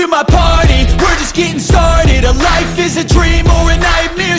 to my party. We're just getting started. A life is a dream or a nightmare.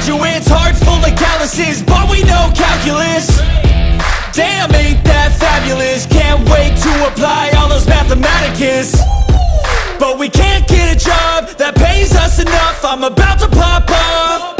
graduates Heart full of calluses, but we know calculus. Damn, ain't that fabulous? Can't wait to apply all those mathematicus. But we can't get a job that pays us enough. I'm about to pop off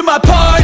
to my party